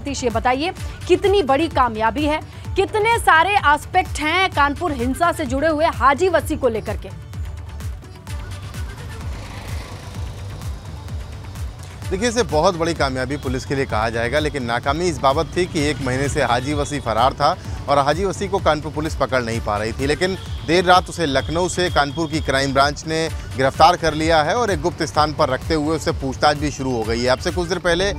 रतीश ये बताइए, कितनी बड़ी कामयाबी है? कितने सारे एस्पेक्ट हैं कानपुर हिंसा से जुड़े हुए हाजी वसी को लेकर के? देखिए, इसे बहुत बड़ी कामयाबी पुलिस के लिए कहा जाएगा, लेकिन नाकामी इस बाबत थी कि एक महीने से हाजी वसी फरार था और हाजी वसी को कानपुर पुलिस पकड़ नहीं पा रही थी, लेकिन देर रात उसे लखनऊ से कानपुर की क्राइम ब्रांच ने गिरफ़्तार कर लिया है और एक गुप्त स्थान पर रखते हुए उससे पूछताछ भी शुरू हो गई है। आपसे कुछ देर पहले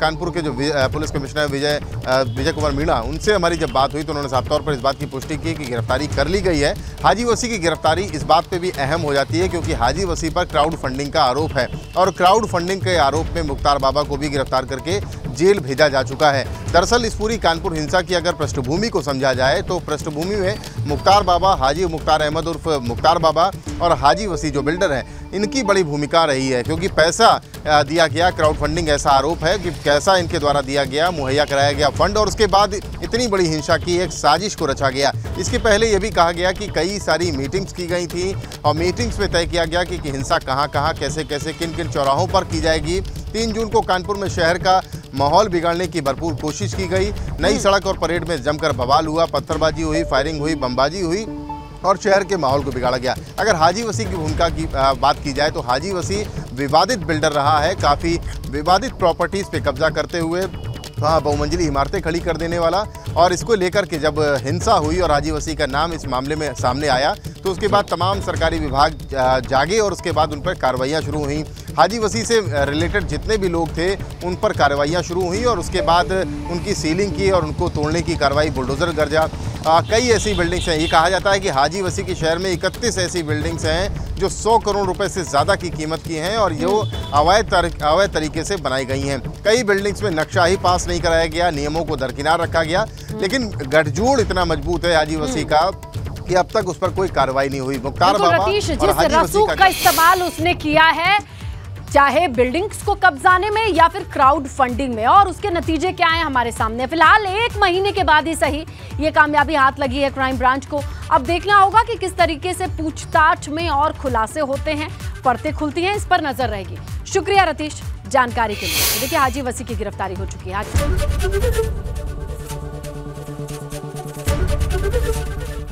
कानपुर के जो पुलिस कमिश्नर विजय विजय कुमार मीणा, उनसे हमारी जब बात हुई तो उन्होंने साफ़ तौर पर इस बात की पुष्टि की कि गिरफ्तारी कर ली गई है। हाजी वसी की गिरफ्तारी इस बात पर भी अहम हो जाती है, क्योंकि हाजी वसी पर क्राउड फंडिंग का आरोप है और क्राउड फंडिंग के आरोप में मुख्तार बाबा को भी गिरफ़्तार करके जेल भेजा जा चुका है। दरअसल इस पूरी कानपुर हिंसा की अगर पृष्ठभूमि को समझा जाए तो पृष्ठभूमि में मुख्तार बाबा हाजी मुख्तार अहमद उर्फ़ मुख्तार बाबा और हाजी वसी जो बिल्डर हैं इनकी बड़ी भूमिका रही है क्योंकि पैसा दिया गया क्राउड फंडिंग ऐसा आरोप है कि कैसा इनके द्वारा दिया गया मुहैया कराया गया फंड और उसके बाद इतनी बड़ी हिंसा की एक साजिश को रचा गया। इसके पहले यह भी कहा गया कि कई सारी मीटिंग्स की गई थी और मीटिंग्स में तय किया गया कि, कि हिंसा कहाँ कहाँ कैसे कैसे किन किन चौराहों पर की जाएगी। तीन जून को कानपुर में शहर का माहौल बिगाड़ने की भरपूर कोशिश की गई। नई सड़क और परेड में जमकर बवाल हुआ पत्थरबाजी हुई फायरिंग हुई बमबाजी हुई और शहर के माहौल को बिगाड़ा गया। अगर हाजी वसी की भूमिका की बात की जाए तो हाजी वसी विवादित बिल्डर रहा है काफ़ी विवादित प्रॉपर्टीज़ पे कब्जा करते हुए वहाँ बहुमंजिली इमारतें खड़ी कर देने वाला और इसको लेकर के जब हिंसा हुई और हाजी वसी का नाम इस मामले में सामने आया तो उसके बाद तमाम सरकारी विभाग जागे और उसके बाद उन पर कार्रवाइयाँ शुरू हुई। हाजी वसी से रिलेटेड जितने भी लोग थे उन पर कार्रवाइयाँ शुरू हुई और उसके बाद उनकी सीलिंग की और उनको तोड़ने की कार्रवाई बुलडोज़र गर्जा कई ऐसी बिल्डिंग्स हैं। ये कहा जाता है कि हाजी वसी के शहर में इकतीस ऐसी बिल्डिंग्स हैं जो 100 करोड़ रुपए से ज़्यादा की कीमत की हैं और ये अवैध तर अवैध तरीके से बनाई गई हैं। कई बिल्डिंग्स में नक्शा ही पास नहीं कराया गया नियमों को दरकिनार रखा गया लेकिन गठजोड़ इतना मज़बूत है हाजी वसी का कि अब तक उस पर कोई कार्रवाई नहीं हुई। मुख्तार बाबा जिस रसूख का इस्तेमाल उसने किया है चाहे बिल्डिंग्स को कब्जाने में या फिर क्राउड फंडिंग में और उसके नतीजे क्या हैं हमारे सामने? फ़िलहाल एक महीने के बाद ही सही ये कामयाबी हाथ लगी है क्राइम ब्रांच को। अब देखना होगा कि किस तरीके से पूछताछ में और खुलासे होते हैं। परतें खुलती हैं इस पर नज़र रहेगी। शुक्रिया रतीश जानकारी के लिए। देखिए हाजी वसी की गिरफ्तारी हो चुकी है।